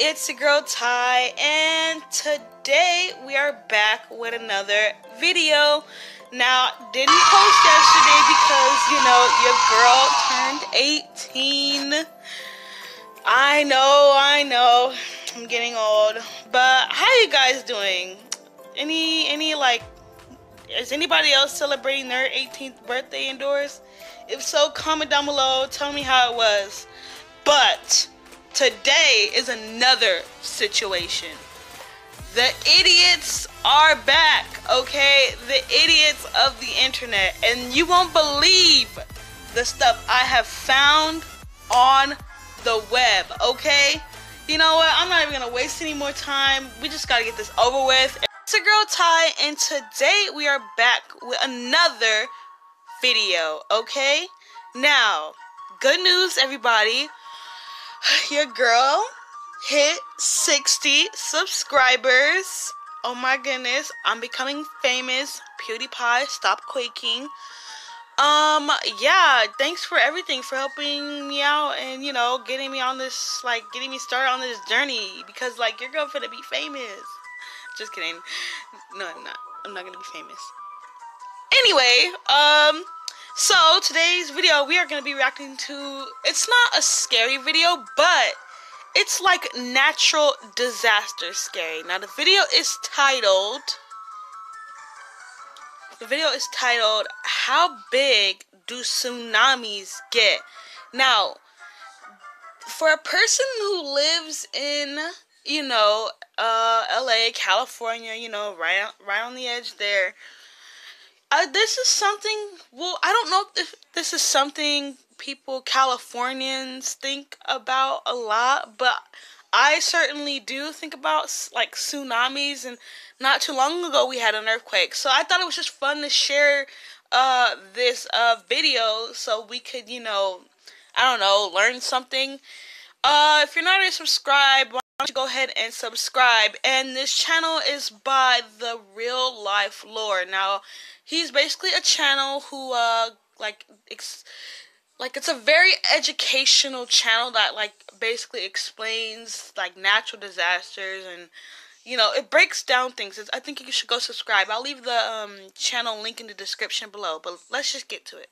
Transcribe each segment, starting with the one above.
It's your girl Ty, and today we are back with another video. Now, didn't post yesterday because you know your girl turned 18. I know, I know, I'm getting old, but how you guys doing? Any, any like, is anybody else celebrating their 18th birthday indoors? If so, comment down below. Tell me how it was. But today is another situation. The idiots are back, okay? The idiots of the internet. And you won't believe the stuff I have found on the web, okay? You know what? I'm not even gonna waste any more time. We just gotta get this over with. It's a girl Ty, and today we are back with another video, okay? Now, good news, everybody. Your girl hit 60 subscribers. Oh my goodness, I'm becoming famous. PewDiePie, stop quaking. Um, yeah, thanks for everything, for helping me out and, you know, getting me on this, like, getting me started on this journey. Because, like, your girl finna be famous. Just kidding. No, I'm not. I'm not gonna be famous. Anyway, um, so today's video we are gonna be reacting to. It's not a scary video, but it's like natural disaster scary. Now the video is titled. The video is titled "How Big Do Tsunamis Get?" Now, for a person who lives in you know, uh, LA, California, you know, right, right on the edge there. Uh, this is something. Well, I don't know if this is something people Californians think about a lot, but I certainly do think about like tsunamis. And not too long ago, we had an earthquake, so I thought it was just fun to share uh, this uh, video so we could, you know, I don't know, learn something. Uh, if you're not already subscribed don't you go ahead and subscribe. And this channel is by the Real Life Lore. Now, he's basically a channel who, uh, like, it's like it's a very educational channel that, like, basically explains, like, natural disasters and, you know, it breaks down things. It's, I think you should go subscribe. I'll leave the, um, channel link in the description below, but let's just get to it.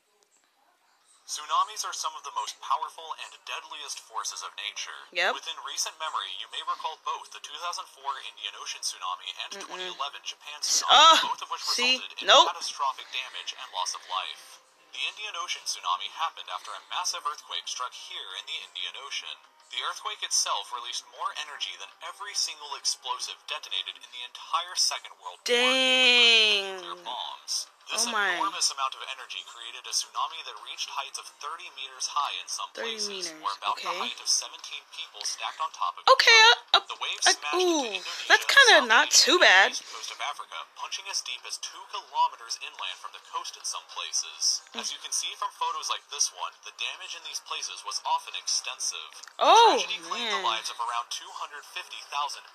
Tsunamis are some of the most powerful and deadliest forces of nature. Yep. Within recent memory, you may recall both the 2004 Indian Ocean tsunami and mm 2011 Japan tsunami, uh, both of which see? resulted in nope. catastrophic damage and loss of life. The Indian Ocean tsunami happened after a massive earthquake struck here in the Indian Ocean. The earthquake itself released more energy than every single explosive detonated in the entire Second World War. Dang. bombs. This oh my. enormous amount of energy created a tsunami that reached heights of 30 meters high in some 30 places, meters. or about okay. the height of 17 people stacked on top of okay, each other. Uh, the waves uh, smashed ooh, that's kind of not too bad. Coast of Africa, punching as deep as two kilometers inland from the coast in some places. As you can see from photos like this one, the damage in these places was often extensive. Oh, the tragedy claimed the lives of around 250,000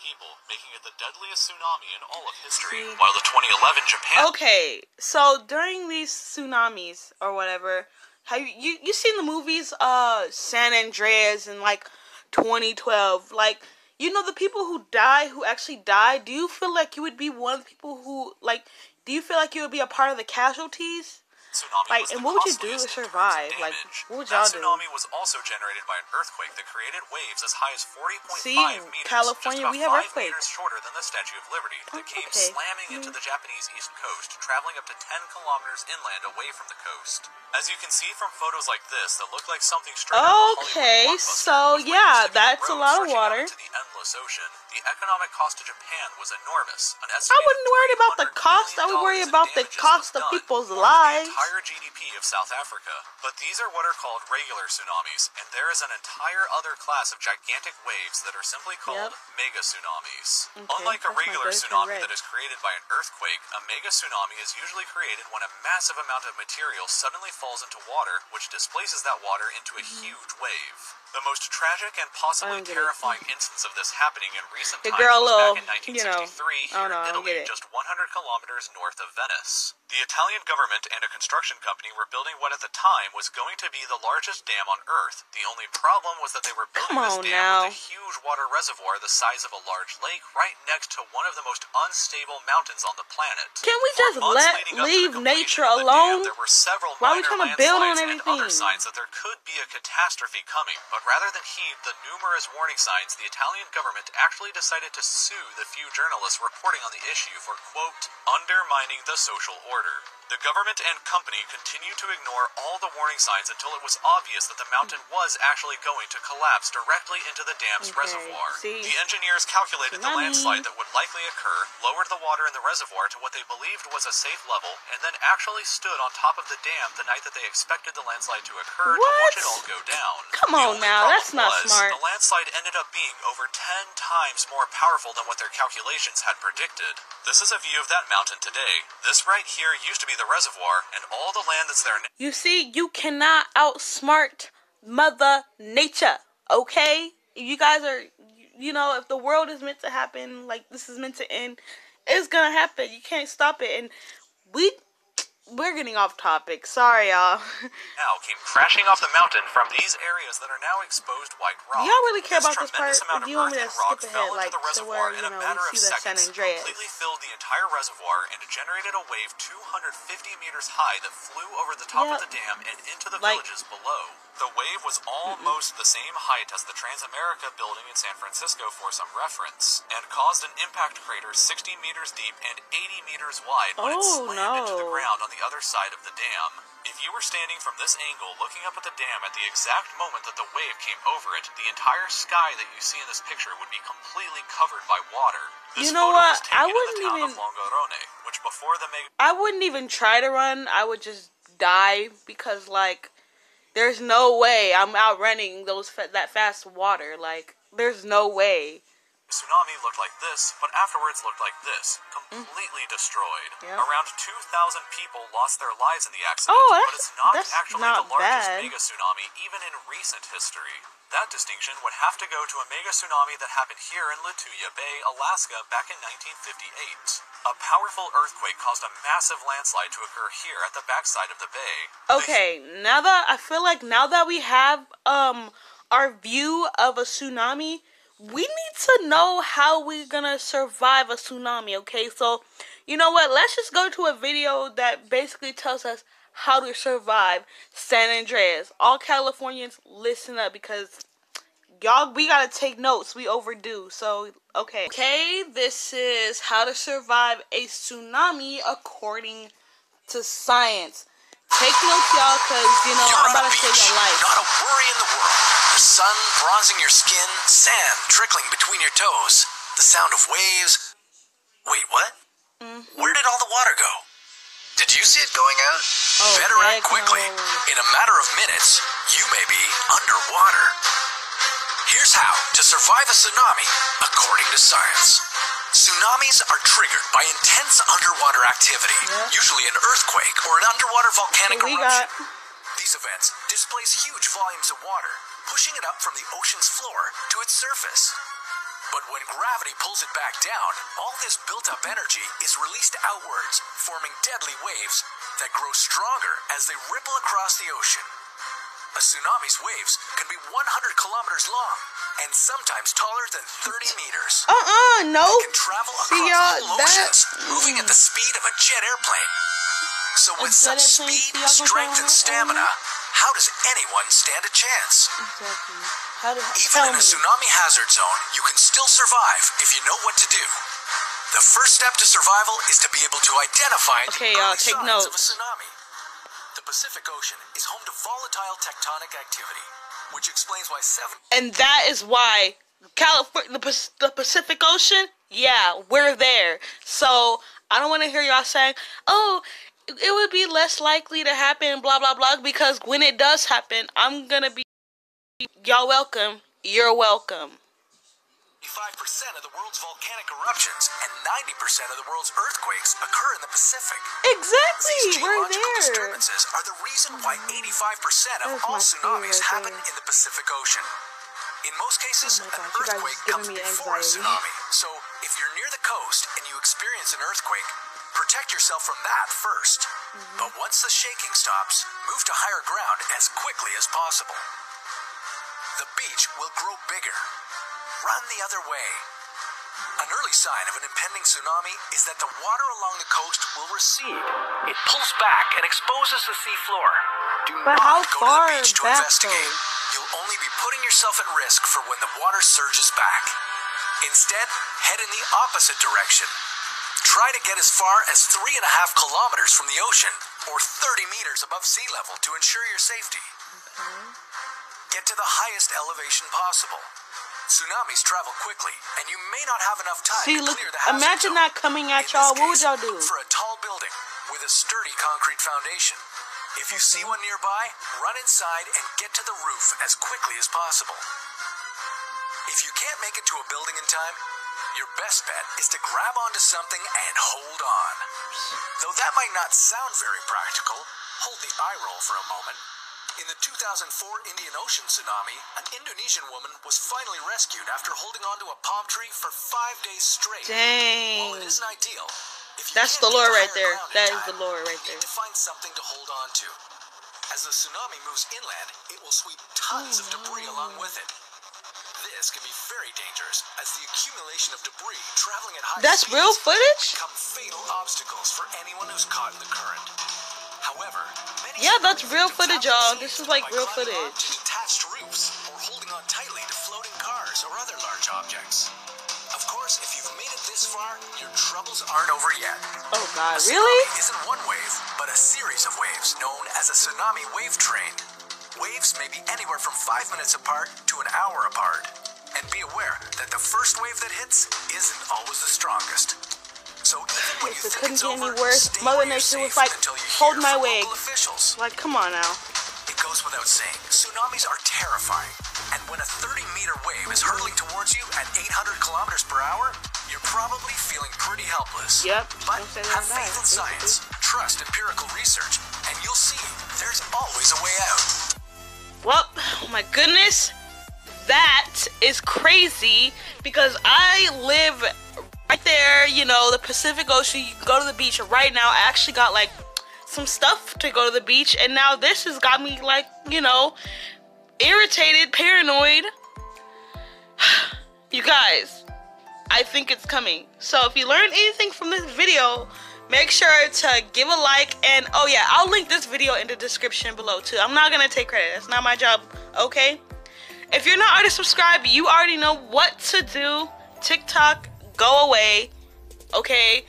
people, making it the deadliest tsunami in all of history. While the 2011 Japan Okay, so during these tsunamis or whatever, have you you, you seen the movies uh San Andreas in like 2012? Like you know the people who die who actually die. Do you feel like you would be one of the people who like? Do you feel like you would be a part of the casualties? Tsunami Like, and what would you do to in terms of survive? Like, what would y'all do? tsunami was also generated by an earthquake that created waves as high as 40.5 See, meters, California, we have five earthquakes. meters shorter than the Statue of Liberty, that Oh, came okay. slamming into the Japanese east coast, traveling up to 10 kilometers inland away from the coast. As you can see from photos like this that look like something straight out of Hollywood Okay, so yeah, to that's a lot of water. into the endless ocean, the economic cost to Japan was enormous. I wouldn't worry about the cost. I would worry about the cost of people's than the lives. entire GDP of South Africa. But these are what are called regular tsunamis, and there is an entire other class of gigantic waves that are simply called Yep. mega tsunamis. Okay, Unlike a regular tsunami red. that is created by an earthquake, a mega tsunami is usually created when a massive amount of material suddenly falls into water, which displaces that water into a huge wave. The most tragic and possibly Mm-hmm. don't get it. terrifying instance of this happening in recent Your girl little, back in you know, 1963 I here know, I in Italy, just 100 kilometers north of Venice. The Italian government and a construction company were building what at the time was going to be the largest dam on Earth. The only problem was that they were building Come this dam now. with a huge water reservoir the size of a large lake right next to one of the most unstable mountains on the planet. Can we just let leading up to the leave nature the dam, alone? there were several Why are we trying to build on and other everything? signs that there could be a catastrophe coming, but rather than heed the numerous warning signs, the Italian government actually decided to sue the few journalists reporting on the issue for, quote, undermining the social order. The government and company continued to ignore all the warning signs until it was obvious that the mountain was actually going to collapse directly into the dam's Okay, reservoir. see? The engineers calculated the landslide that would likely occur, lowered the water in the reservoir to what they believed was a safe level, and then actually stood on top of the dam the night that they expected the landslide to occur to watch it What? all go down. Come The on now, that's not was, smart. The landslide ended up being over 10 times more powerful than what their calculations had predicted. This is a view of that mountain today. This right here used to be the reservoir, and all the land that's there You see, you cannot outsmart Mother Nature, okay? You guys are, you know, if the world is meant to happen, like this is meant to end, it's gonna happen. You can't stop it. And we, getting off topic. Sorry, y'all. now came crashing off the mountain from these areas that are now exposed white rock. Do y'all really care about this part, or do you want me to skip fell ahead, into like, the to reservoir where, in you a know, matter we of see San seconds, Andreas? completely filled the entire reservoir and generated a wave 250 meters high that flew over the top Yep. of the dam and into the Like- villages below. The wave was almost the same height as the Transamerica building in San Francisco for some reference, and caused an impact crater 60 meters deep and 80 meters wide when it Oh, slammed into the ground on the other side of the dam. If you were standing from this angle looking up at the dam at the exact moment that the wave came over it, the entire sky that you see in this picture would be completely covered by water. This You know what? I in the wouldn't town even- of Longarone, which before the mega I wouldn't even try to run. I would just die because like there's no way I'm outrunning those fa- that fast water. Like there's no way. Tsunami looked like this, but afterwards looked like this, completely destroyed. Yep. Around 2,000 people lost their lives in the accident, Oh, but it's not that's actually not the largest bad. mega tsunami even in recent history. That distinction would have to go to a mega tsunami that happened here in Lituya Bay, Alaska back in 1958. A powerful earthquake caused a massive landslide to occur here at the backside of the bay. The Okay, now that I feel like now that we have um our view of a tsunami, we need to know how we're gonna survive a tsunami. Okay, so you know what? Let's just go to a video that basically tells us how to survive San Andreas. All Californians, listen up because y'all we gotta take notes. We overdue. So okay, okay. This is how to survive a tsunami according to science. Take notes, y'all, cause you know You're I'm about to save your life. not a worry in the world. The sun bronzing your skin, sand trickling between your toes, the sound of waves. Wait, what? Mm-hmm. Where did all the water go? Did you see it going out? Oh, Better act quickly. no. In a matter of minutes, you may be underwater. Here's how to survive a tsunami according to science. Tsunamis are triggered by intense underwater activity, Yeah. usually an earthquake or an underwater volcanic eruption. got These events displace huge volumes of water, pushing it up from the ocean's floor to its surface. But when gravity pulls it back down, all this built up energy is released outwards, forming deadly waves that grow stronger as they ripple across the ocean. A tsunami's waves can be 100 kilometers long and sometimes taller than 30 meters. uh-uh, no. Can travel across See y'all, that oceans, moving at the speed of a jet airplane. So with such speed, strength, and stamina, how does anyone stand a chance? exactly. How to Even in a tsunami hazard zone, you can still survive if you know what to do. The first step to survival is to be able to identify the Okay, y'all, early take signs of a notes. tsunami. The Pacific Ocean is home to volatile tectonic activity, which explains why seven and that is why California, the, the Pacific Ocean, yeah, we're there. So I don't want to hear y'all saying, "Oh, it would be less likely to happen," blah blah blah. Because when it does happen, I'm gonna be, y'all welcome. You're welcome. 95% of the world's volcanic eruptions and 90% of the world's earthquakes occur in the Pacific. Exactly, These we're geological there. disturbances are the reason why 85% of all tsunamis happen in the Pacific Ocean. In most cases, Oh an gosh, you guys earthquake comes me before a tsunami. So, if you're near the coast and you experience an earthquake, protect yourself from that 1st Mm-hmm. But once the shaking stops, move to higher ground as quickly as possible. The beach will grow bigger. Run the other way. An early sign of an impending tsunami is that the water along the coast will recede. It pulls back and exposes the seafloor. Do But not how go far to the beach to investigate. though? You'll only be putting yourself at risk for when the water surges back. Instead, head in the opposite direction. Try to get as far as three and a half kilometers from the ocean, or 30 meters above sea level to ensure your safety. Mm-hmm. Get to the highest elevation possible. Tsunamis travel quickly, and you may not have enough time See, to look, clear the imagine that coming at y'all. What would y'all do? For a tall building with a sturdy concrete foundation. If you see one nearby, run inside and get to the roof as quickly as possible. If you can't make it to a building in time, your best bet is to grab onto something and hold on. Though that might not sound very practical, hold the eye roll for a moment. In the 2004 Indian Ocean tsunami, an Indonesian woman was finally rescued after holding onto a palm tree for five days straight. While Dang. it isn't ideal, That's the lore right there. That is the lore right there. to find something to hold on to. As the tsunami moves inland, it will sweep tons of debris along with it. This can be very dangerous as the accumulation of debris traveling at high That's speeds real footage? become fatal obstacles for anyone who's caught in the current. However, many Yeah, that's real footage, y'all. This is like real footage. onto detached roofs or holding on tightly to floating cars or other large objects. Of course, if you've made it this far, your troubles aren't over yet. Oh God, really? Isn't one wave, but a series of waves known as a tsunami wave train. Waves may be anywhere from five minutes apart to an hour apart. And be aware that the first wave that hits isn't always the strongest. So even when you If it think couldn't it's get over, any worse, Mother Nature was like, "Hold my wig." officials. Like, come on now. It goes without saying, tsunamis are terrifying. And when a 30 meter wave is hurtling towards you at 800 kilometers per hour, you're probably feeling pretty helpless. Yep, But have faith in science, trust empirical research, and you'll see there's always a way out. Well, oh my goodness, that is crazy because I live right there, you know, the Pacific Ocean. You can go to the beach right now. I actually got like some stuff to go to the beach, and now this has got me like, you know, irritated, paranoid. you guys, I think it's coming. So if you learned anything from this video, make sure to give a like and oh yeah, I'll link this video in the description below too. I'm not gonna take credit. That's not my job, okay? If you're not already subscribed, you already know what to do. TikTok, go away. Okay?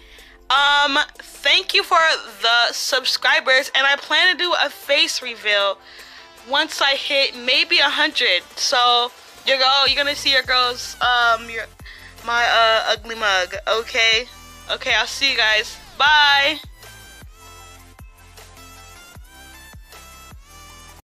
Um, thank you for the subscribers, and I plan to do a face reveal once I hit maybe a hundred. So you're go you're gonna see your girls um your my uh ugly mug, okay? Okay, I'll see you guys. Bye.